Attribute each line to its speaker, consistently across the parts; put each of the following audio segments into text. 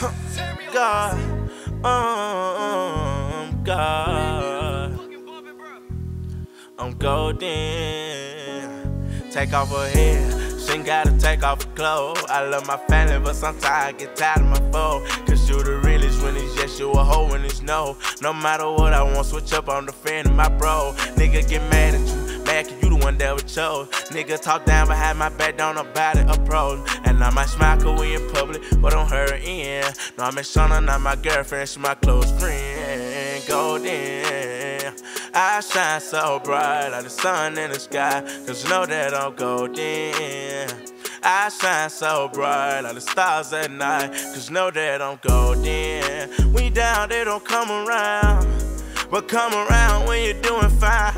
Speaker 1: God, um, God, I'm golden. Take off her hair, she ain't gotta take off her clothes. I love my family, but sometimes I get tired of my foe. Cause you the realest when it's yes, you a hoe when it's no. No matter what, I won't switch up on the fan of my bro. Nigga get mad at you mad cause you the one that was chose. Nigga talk down but behind my back, don't nobody approach. And I might smile cause we in public, but on her end. No, I'm in Shauna, not my girlfriend, she my close friend. Golden. I shine so bright like the sun in the sky, cause you know that I'm golden. I shine so bright like the stars at night, cause you know that I'm golden. We down, they don't come around, but come around when you're doing fine.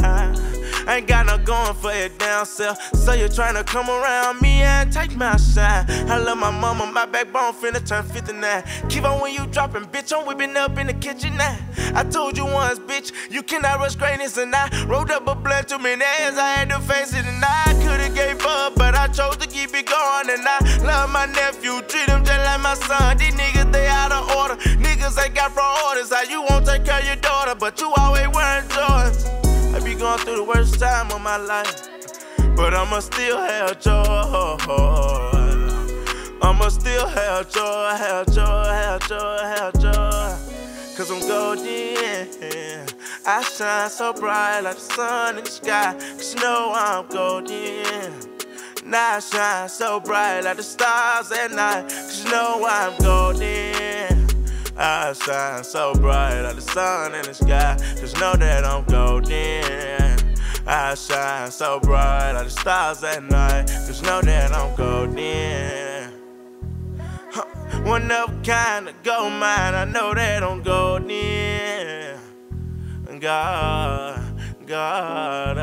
Speaker 1: Ain't got no going for your down self. So you're trying to come around me and take my shine. I love my mama, my backbone finna turn 59. Keep on when you dropping, bitch. I'm whipping up in the kitchen now. I told you once, bitch, you cannot rush greatness. And I rolled up a blunt too many hands, I had to face it. And I could've gave up, but I chose to keep it going. And I love my nephew, treat him just like my son. These niggas, they out of order. Niggas ain't got orders. How you won't take care of your daughter, but you always wearing Jordans. Going through the worst time of my life, but I'ma still have joy. I'ma still have joy, have joy, have joy, have joy. Cause I'm golden. I shine so bright like the sun in the sky. Cause you know I'm golden. And I shine so bright like the stars at night. Cause you know I'm golden. I shine so bright like the sun in the sky. Just know that I'm golden. Shine so bright like the stars at night. Just know that I'm golden. Huh. One of a kind of gold mine. I know that I'm golden. God, God, uh,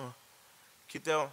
Speaker 1: uh. keep that one.